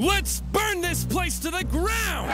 Let's burn this place to the ground!